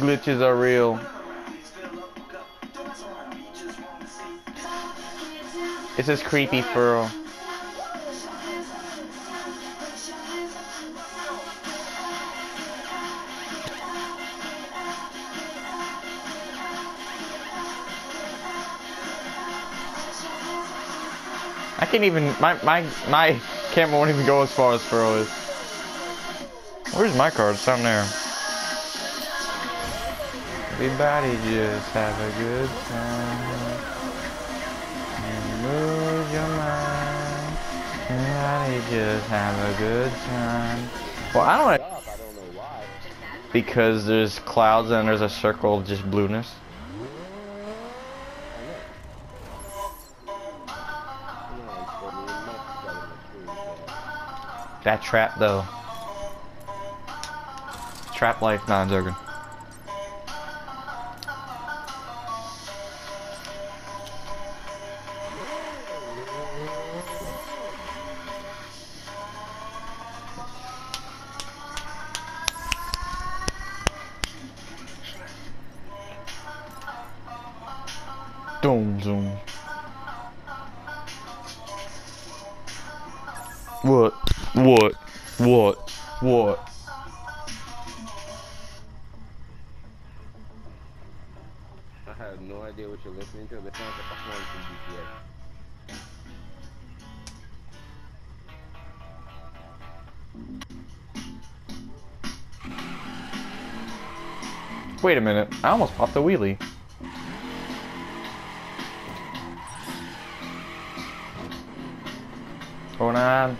glitches are real. This is creepy furl. I can't even my my my camera won't even go as far as Furl is. Where's my card? It's down there. Everybody just have a good time. And move your mind. Everybody just have a good time. Well, I don't Up, I don't know why. because there's clouds and there's a circle of just blueness. That trap though. Trap life, nah, I'm joking. What? What? What? What? I have no idea what you're listening to, but sounds like a horn from GTA. Wait a minute. I almost popped a wheelie. Going on.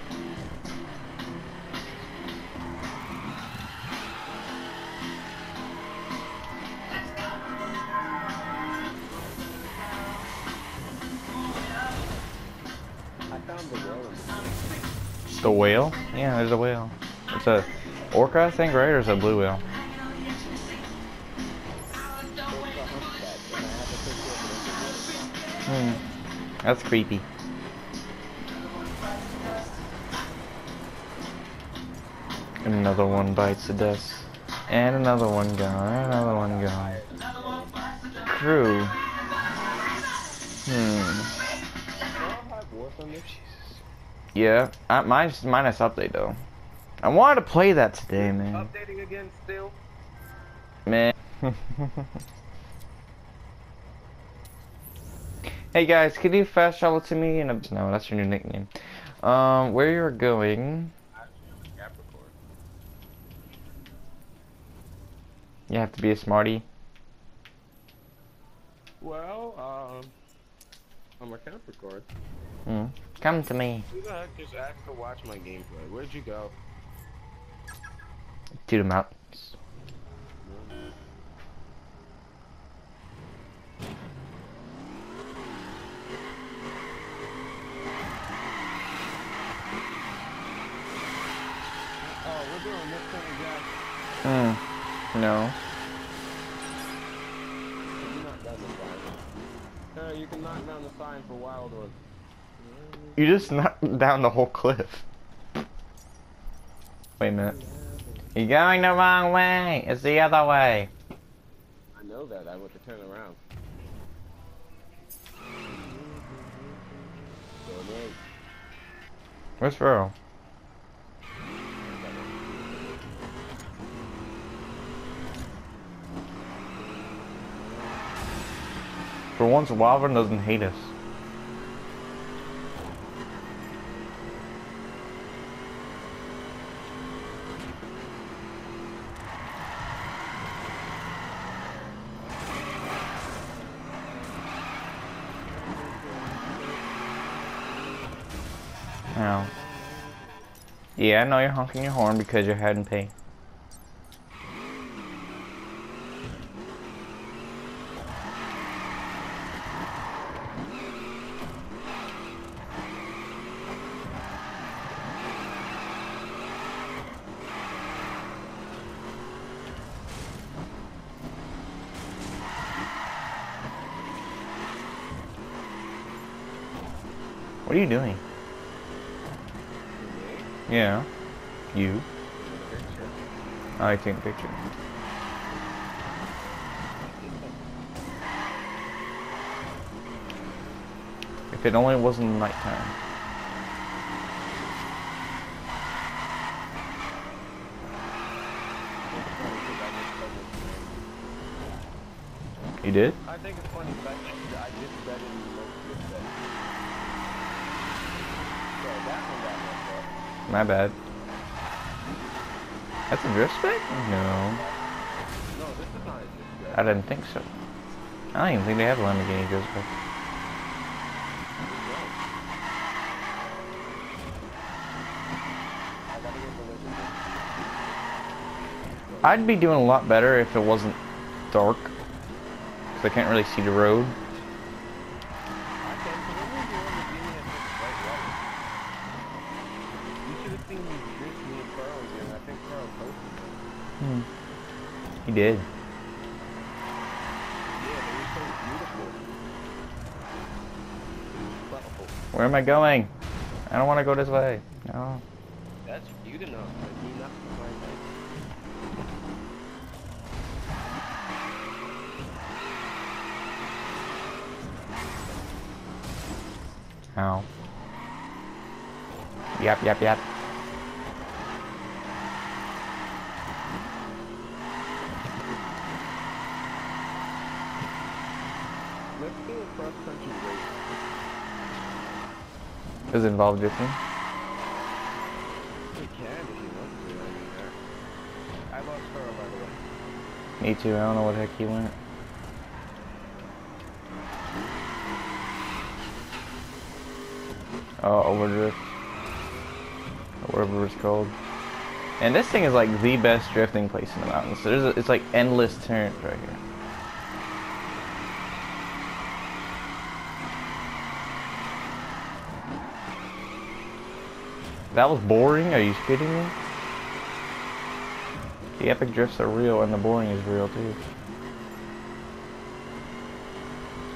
The whale? Yeah, there's a whale. It's a orca, I think, right? Or is it a blue whale? Hmm. That's creepy. Another one bites the dust. And another one gone. Another one gone. Crew. Hmm. have war from this? Yeah. I, mine's minus update though. I wanted to play that today, man. Updating again still? Man. hey guys, can you fast travel to me? And no, that's your new nickname. Um, where you're going? You have to be a smarty. Well, um, I'm a Capricorn. Hmm. Come to me. Who the heck just asked to watch my gameplay? Where'd you go? To the mountains. Oh, we're doing this kind of job. Hmm. No. You knocked down the sign. Uh, you can knock down the sign for Wild Ones. You just knocked down the whole cliff. Wait a minute. You're going the wrong way. It's the other way. I know that. I want to turn around. Donate. Where's Furrow? For once, Wyvern doesn't hate us. No. Yeah, I know you're honking your horn because you're head pain. What are you doing? Yeah. You. I think picture. If it only wasn't nighttime. You did? I think it's funny I, did bet in the most good bet. So that one got messed up. My bad. That's a drift spec? No. I didn't think so. I don't even think they have a Lamborghini drift spec. I'd be doing a lot better if it wasn't dark. Cause I can't really see the road. I can, so when we were on the beginning had such bright lights. You should have seen these drinks me and Carl were doing. I think Carl posted them. Hmm. He did. Yeah, they were so beautiful. Beautiful. Where am I going? I don't want to go this way. No. That's enough. I mean, not find that. Ow. Yep, yep, yep. Does it involve drifting? We can if you want to. I mean, uh, I lost Carl by the way. Me too. I don't know what heck he went. Oh, overdrift. Or whatever it's called. And this thing is like the best drifting place in the mountains. There's a, it's like endless turns right here. That was boring? Are you kidding me? The epic drifts are real and the boring is real too.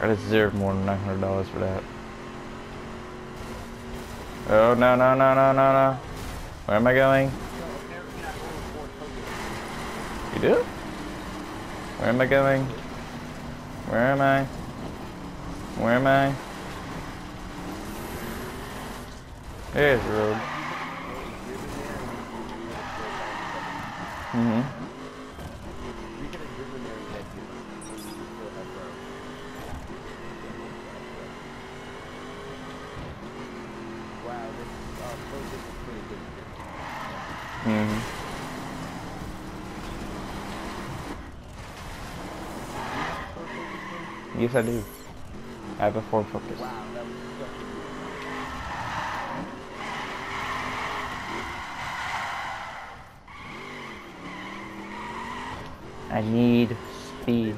I deserve more than $900 for that. Oh, no, no, no, no, no, no. Where am I going? You do? Where am I going? Where am I? Where am I? There's the road. Mm-hmm. Yes, I do. I have a Ford Focus. Wow, that was such a good I need speed.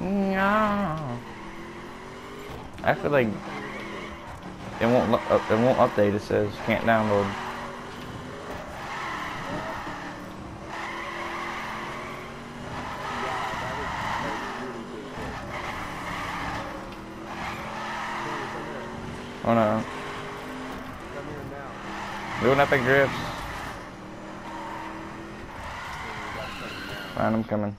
No. I feel like it won't uh, it won't update. It says can't download. Oh no, doing epic drifts. Fine, I'm coming.